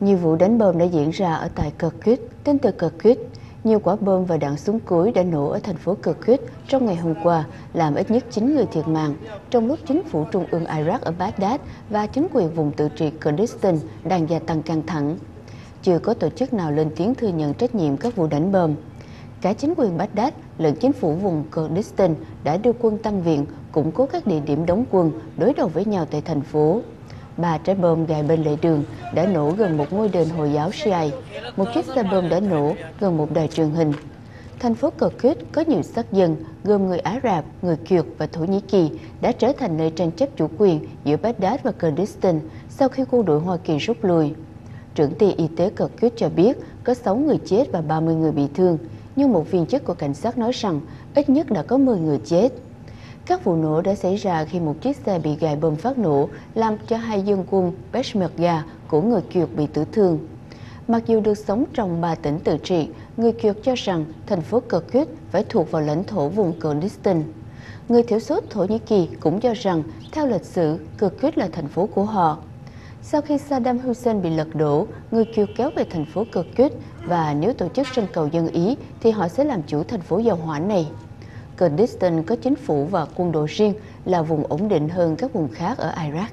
Nhiều vụ đánh bom đã diễn ra ở tại Kirkuk. tên từ Kirkuk, nhiều quả bom và đạn súng cối đã nổ ở thành phố Kirkuk trong ngày hôm qua, làm ít nhất 9 người thiệt mạng, trong lúc chính phủ trung ương Iraq ở Baghdad và chính quyền vùng tự trị Kurdistan đang gia tăng căng thẳng. Chưa có tổ chức nào lên tiếng thừa nhận trách nhiệm các vụ đánh bom. Cả chính quyền Baghdad lẫn chính phủ vùng Kurdistan đã đưa quân tăng viện, củng cố các địa điểm đóng quân đối đầu với nhau tại thành phố ba trái bom gài bên lề đường đã nổ gần một ngôi đền Hồi giáo Shia. Một chiếc xe bom đã nổ gần một đài truyền hình. Thành phố Kirkuk có nhiều sắc dân gồm người Ả Rập, người Kiệt và Thổ Nhĩ Kỳ đã trở thành nơi tranh chấp chủ quyền giữa Baghdad và Kurdistan sau khi quân đội Hoa Kỳ rút lui. Trưởng ty y tế Kirkuk cho biết có 6 người chết và 30 người bị thương, nhưng một viên chức của cảnh sát nói rằng ít nhất đã có 10 người chết. Các vụ nổ đã xảy ra khi một chiếc xe bị gài bom phát nổ, làm cho hai dân quân Peshmerga của người Kiều bị tử thương. Mặc dù được sống trong ba tỉnh tự trị, người Kiều cho rằng thành phố Kirkuk phải thuộc vào lãnh thổ vùng Kurdistan. Người thiểu số Thổ Nhĩ Kỳ cũng cho rằng, theo lịch sử, Kirkuk là thành phố của họ. Sau khi Saddam Hussein bị lật đổ, người Kiều kéo về thành phố Kirkuk và nếu tổ chức trưng cầu dân Ý thì họ sẽ làm chủ thành phố dầu hỏa này. Kurdistan có chính phủ và quân đội riêng là vùng ổn định hơn các vùng khác ở Iraq.